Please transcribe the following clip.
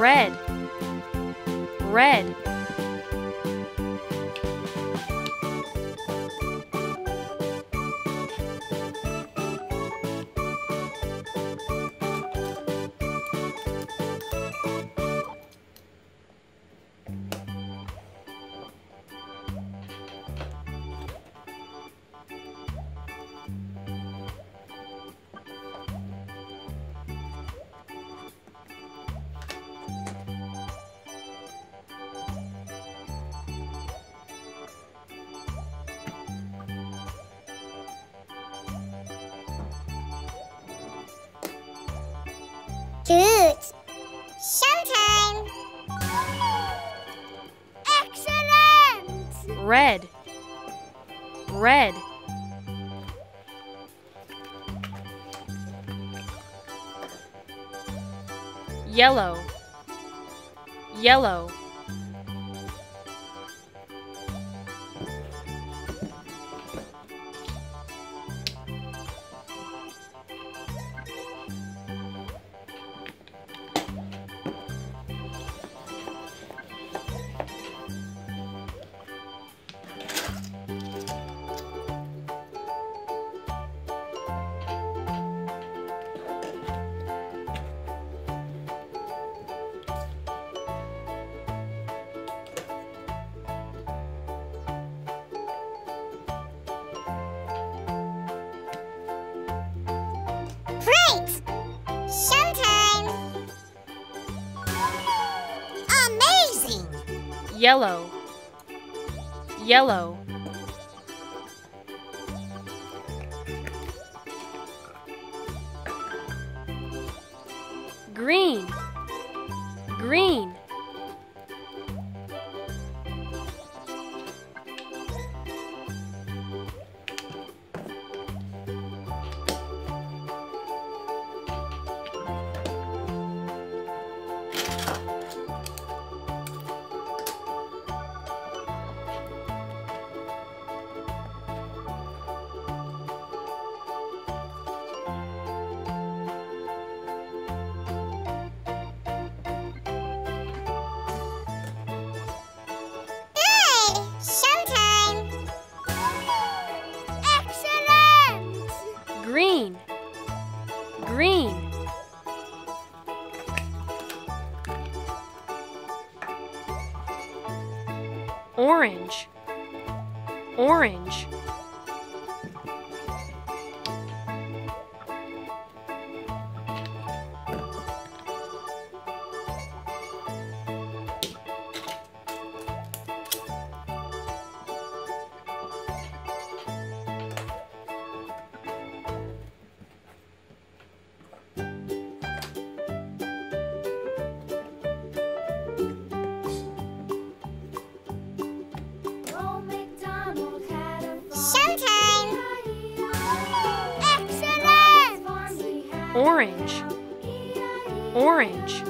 red, red. red, red. Yellow, yellow. yellow, yellow. Green, green. orange, orange.